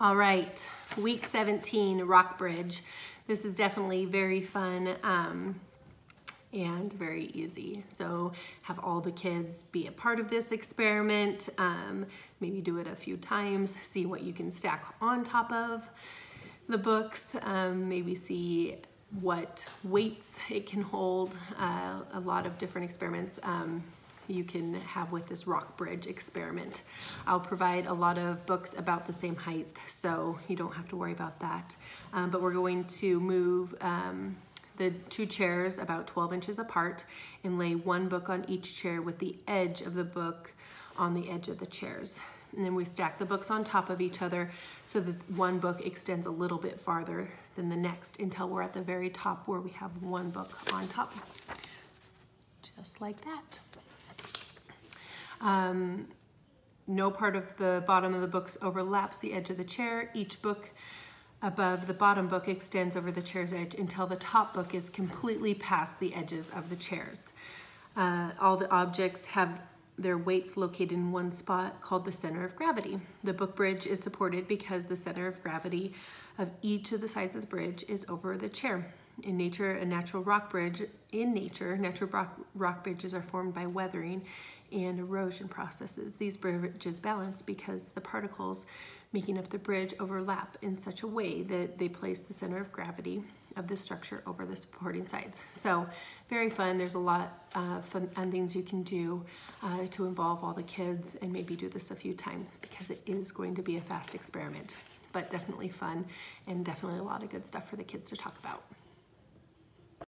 All right, week 17, Rock Bridge. This is definitely very fun um, and very easy. So have all the kids be a part of this experiment, um, maybe do it a few times, see what you can stack on top of the books, um, maybe see what weights it can hold, uh, a lot of different experiments. You can have with this rock bridge experiment. I'll provide a lot of books about the same height, so you don't have to worry about that. Um, but we're going to move um, the two chairs about 12 inches apart and lay one book on each chair with the edge of the book on the edge of the chairs. And then we stack the books on top of each other so that one book extends a little bit farther than the next until we're at the very top where we have one book on top. Just like that. Um, no part of the bottom of the books overlaps the edge of the chair. Each book above the bottom book extends over the chair's edge until the top book is completely past the edges of the chairs. Uh, all the objects have their weights located in one spot called the center of gravity. The book bridge is supported because the center of gravity of each of the sides of the bridge is over the chair. In nature, a natural rock bridge, in nature, natural rock, rock bridges are formed by weathering and erosion processes. These bridges balance because the particles making up the bridge overlap in such a way that they place the center of gravity of the structure over the supporting sides. So very fun. There's a lot of fun things you can do uh, to involve all the kids and maybe do this a few times because it is going to be a fast experiment, but definitely fun and definitely a lot of good stuff for the kids to talk about.